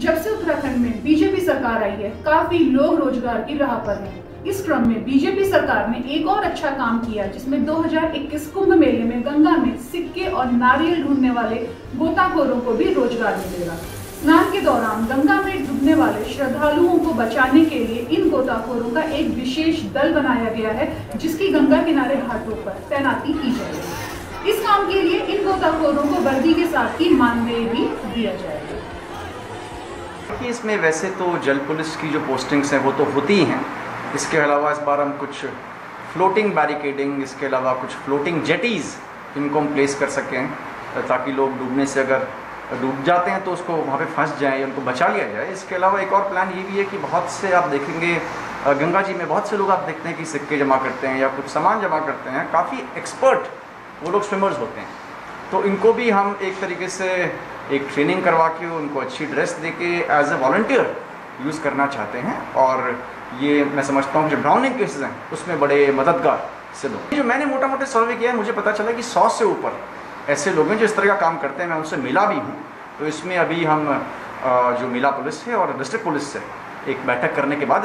जब से उत्तराखंड में बीजेपी सरकार आई है, काफ़ी लोग रोज़गार की राह पर हैं। इस क्रम में बीजेपी सरकार ने एक और अच्छा काम किया, जिसमें 2021 कुंभ मेले में गंगा में सिक्के और नारियल ढूँढने वाले गोताखोरों को भी रोज़गार मिलेगा। स्नान के दौरान गंगा में डूबने वाले श्रद्धालुओं को बचाने के लिए इन गोताखोरों का एक विशेष दल बनाया गया है, जिसकी गंगा किनारे घाटों पर तैनाती की जाएगी। इस काम के लिए इन गोताखोरों को वर्दी के साथ ही मानदेय भी दिया जाएगा। कि इसमें वैसे तो जल पुलिस की जो पोस्टिंग्स हैं वो तो होती ही इसके अलावा इस बार हम कुछ फ्लोटिंग बैरिकेडिंग इसके अलावा कुछ फ्लोटिंग जेटीज़ इनको हम प्लेस कर सकें ताकि लोग डूबने से अगर डूब जाते हैं तो उसको वहाँ पे फंस जाएँ या उनको बचा लिया जाए। इसके अलावा एक और प्लान ये भी है कि बहुत से आप देखेंगे गंगा जी में बहुत से लोग आप देखते हैं कि सिक्के जमा करते हैं या कुछ सामान जमा करते हैं। काफ़ी एक्सपर्ट वो लोग स्विमर्स होते हैं। तो इनको भी हम एक तरीके से एक ट्रेनिंग करवा के, उनको अच्छी ड्रेस दे के एज ए वॉल्टियर यूज़ करना चाहते हैं। और ये मैं समझता हूँ कि जो ड्राउनिंग केसेस हैं, उसमें बड़े मददगार से लोग जो मैंने मोटा मोटे सर्वे किया है, मुझे पता चला कि सौ से ऊपर ऐसे लोग हैं जो इस तरह का काम करते हैं। मैं उनसे मिला भी हूँ। तो इसमें अभी हम जो मिला पुलिस है और डिस्ट्रिक्ट पुलिस से एक बैठक करने के बाद